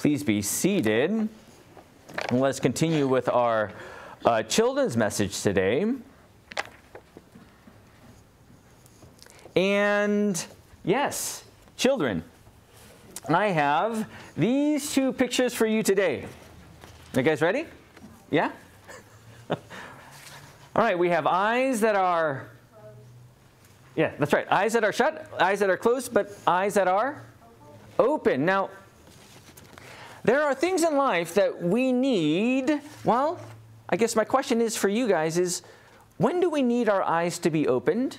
Please be seated. And let's continue with our uh, children's message today. And yes, children, I have these two pictures for you today. You guys ready? Yeah? All right, we have eyes that are, yeah, that's right. Eyes that are shut, eyes that are closed, but eyes that are open. Now, there are things in life that we need. Well, I guess my question is for you guys is when do we need our eyes to be opened?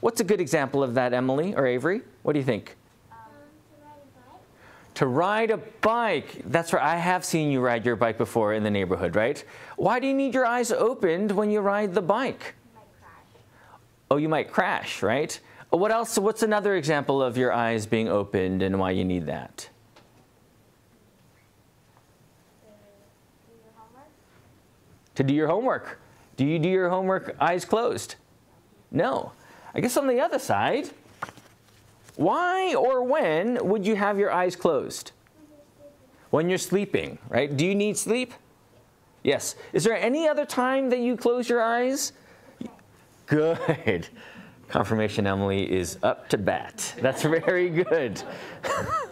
What's a good example of that, Emily or Avery? What do you think? to ride a bike. That's right. I have seen you ride your bike before in the neighborhood, right? Why do you need your eyes opened when you ride the bike? Oh, you might crash, right? What else? What's another example of your eyes being opened and why you need that? To do your homework. Do you do your homework eyes closed? No. I guess on the other side, why or when would you have your eyes closed? When you're sleeping, right? Do you need sleep? Yes. Is there any other time that you close your eyes? Good. Confirmation Emily is up to bat. That's very good.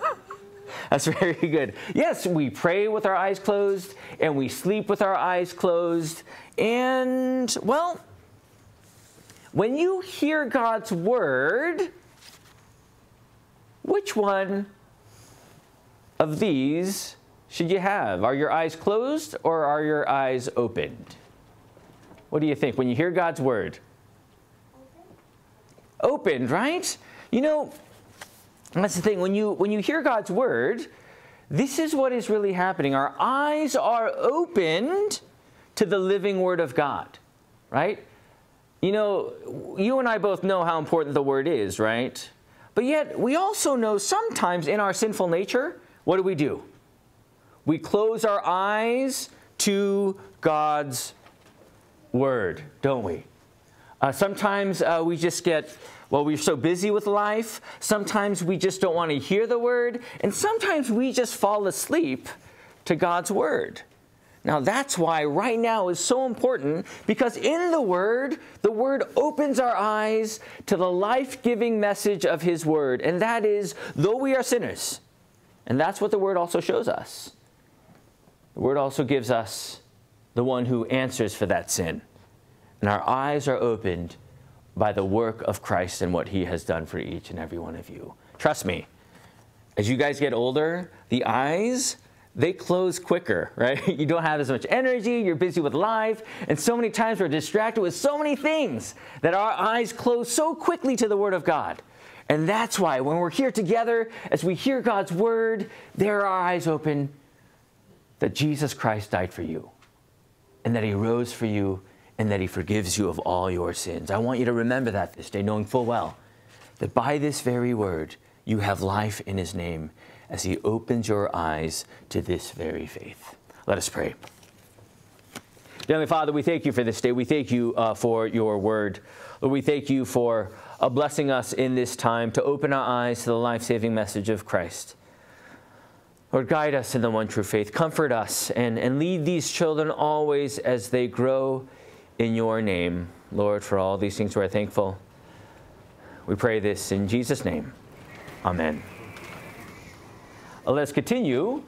That's very good. Yes, we pray with our eyes closed and we sleep with our eyes closed. And, well, when you hear God's word, which one of these should you have? Are your eyes closed or are your eyes opened? What do you think when you hear God's word? Opened, right? You know, that's the thing. When you, when you hear God's word, this is what is really happening. Our eyes are opened to the living word of God, right? You know, you and I both know how important the word is, right? But yet, we also know sometimes in our sinful nature, what do we do? We close our eyes to God's word, don't we? Uh, sometimes uh, we just get, well, we're so busy with life. Sometimes we just don't want to hear the word. And sometimes we just fall asleep to God's word. Now, that's why right now is so important because in the Word, the Word opens our eyes to the life giving message of His Word, and that is, though we are sinners, and that's what the Word also shows us. The Word also gives us the one who answers for that sin. And our eyes are opened by the work of Christ and what He has done for each and every one of you. Trust me, as you guys get older, the eyes they close quicker, right? You don't have as much energy, you're busy with life, and so many times we're distracted with so many things that our eyes close so quickly to the Word of God. And that's why when we're here together, as we hear God's Word, there are our eyes open that Jesus Christ died for you, and that He rose for you, and that He forgives you of all your sins. I want you to remember that this day, knowing full well that by this very Word, you have life in His name as He opens your eyes to this very faith. Let us pray. Heavenly Father, we thank you for this day. We thank you uh, for your word. Lord, we thank you for uh, blessing us in this time to open our eyes to the life saving message of Christ. Lord, guide us in the one true faith. Comfort us and, and lead these children always as they grow in your name. Lord, for all these things we're thankful. We pray this in Jesus' name. Amen. Uh, let's continue